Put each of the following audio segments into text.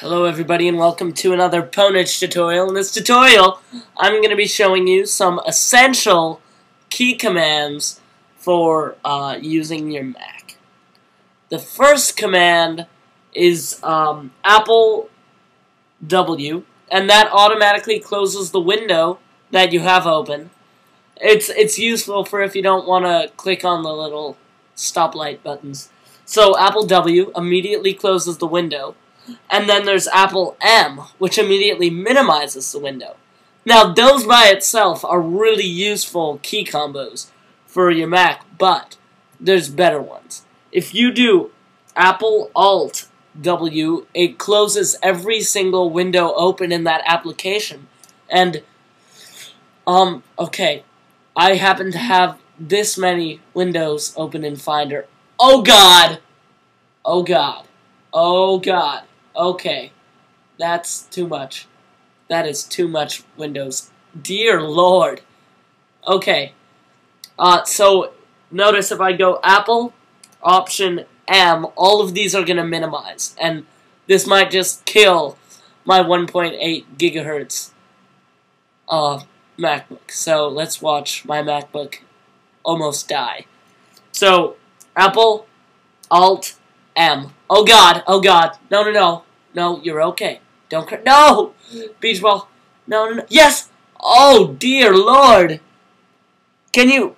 Hello everybody and welcome to another Pwnage tutorial. In this tutorial, I'm going to be showing you some essential key commands for uh, using your Mac. The first command is um, Apple W, and that automatically closes the window that you have open. It's, it's useful for if you don't want to click on the little stoplight buttons. So Apple W immediately closes the window and then there's Apple M, which immediately minimizes the window. Now, those by itself are really useful key combos for your Mac, but there's better ones. If you do Apple Alt W, it closes every single window open in that application. And, um, okay, I happen to have this many windows open in Finder. Oh god! Oh god. Oh god. Okay. That's too much. That is too much Windows. Dear Lord. Okay. Uh, so, notice if I go Apple, Option M, all of these are going to minimize. And this might just kill my 1.8 gigahertz uh, MacBook. So, let's watch my MacBook almost die. So, Apple, Alt, M. Oh god, oh god. No, no, no. No, you're okay. Don't cry. No! Beach ball. No, no, no. Yes! Oh, dear lord! Can you...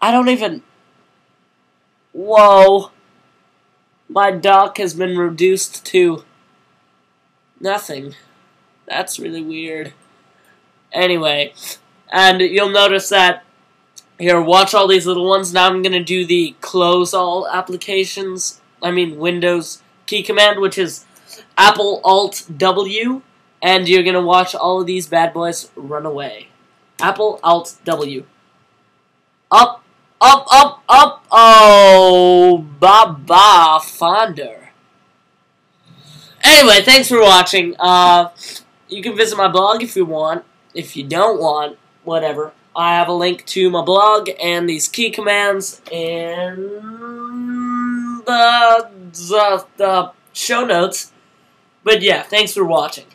I don't even... Whoa. My dock has been reduced to... Nothing. That's really weird. Anyway, and you'll notice that here, watch all these little ones. Now I'm going to do the close all applications. I mean, Windows key command, which is Apple Alt W, and you're gonna watch all of these bad boys run away. Apple Alt W. Up, up, up, up. Oh, ba ba fonder. Anyway, thanks for watching. Uh, you can visit my blog if you want. If you don't want, whatever. I have a link to my blog and these key commands in the, the, the show notes. But yeah, thanks for watching.